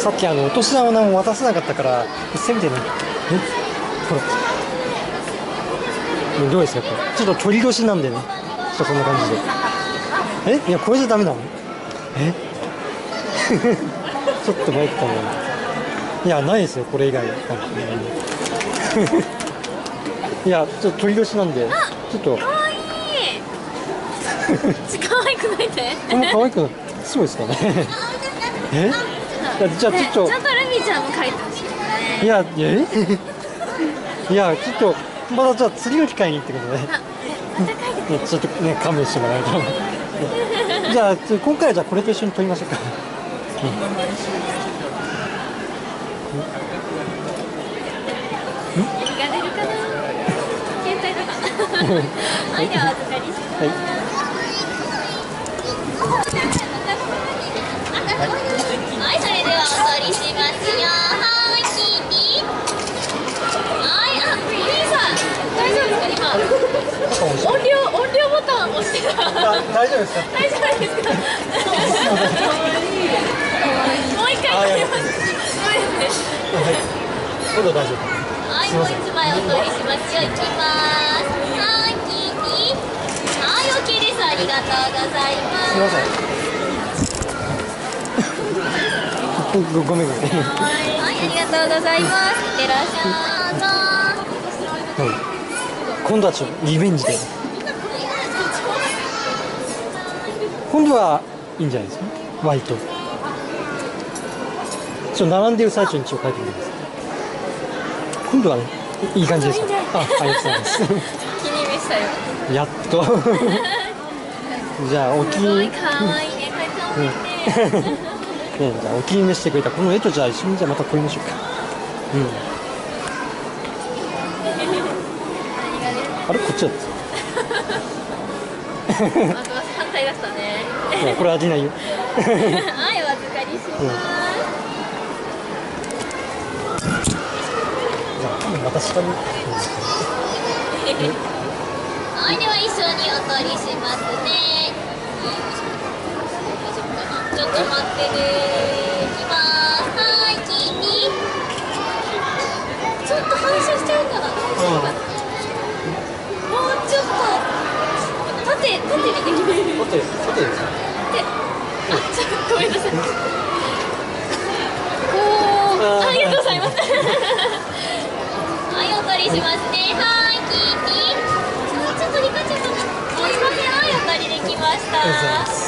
さっきあのお年玉も渡せなかったからせめてねえほら。どうですかこれ。ちょっと取り年なんでね。ちょっとこんな感じで。えいやこれじゃダメなの？え？ちょっと参ったな。いやないですよこれ以外。いやちょっと取り年なんで。ちょっと。かわいい。可愛くないで。これも可愛くない。そうですかね。え？いやじゃあちょっと、ねちゃんとルミちゃんも描いてほしいねいや、え？いや、ちょっと、まだじゃあ次の機会にってことねちょっとね、勘弁してもらえると。じゃあ、今回はじゃあこれと一緒に撮りましょうか。何が出るかな？携帯だか。なは預かりし。はい、大丈夫ですか大丈夫ですか。もう一回撮ります。はい。今度大丈夫。はい、もう一枚お取りしますよ。いきます。はい、キー。はい、オッケーです。ありがとうございますすみません。ごごごめん。ごめん。はい、ありがとうございます。いってらっしゃい。い。今度はちょっとリベンジで。今度はいいんじゃないですか？割と。ちょっと並んでる最中に一応書いてみてください。今度はね、いい感じですか？あ、ありがとうございます。気に召したよ。やっと。じゃあお気すごいに。可愛いね。これ可愛いね。ね、じゃあお気に召してくれたこの絵とじゃあ一緒にじゃあまた撮りましょうか。うん。あれこっちだっあ とは反対だったね。た。いやこれ味ないよ。はい、お預かりします。じゃ あまた下に。はい、では一緒にお取りしますね。ちょっと待ってね。いきます。はい、キーティー。ちょっと反射しちゃうかな。大丈夫かな。もうちょっと。縦、縦にできる。撮って撮ってですか。で、ちょっとごめんなさい。おー、ありがとうございます。はい、お取りしますね。はい、キーティー。ちょっと光っちゃった。あ、すいません。はい、お借りできました。ありがと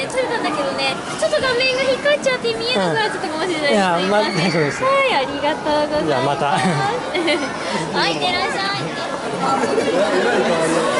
ね、撮れたんだけどね、ちょっと画面が光っちゃって見えなくなっちゃったかもしれないです。いやませんまあ大丈夫ですはい、ありがとうございます。じゃまたはい、いってらっしゃい。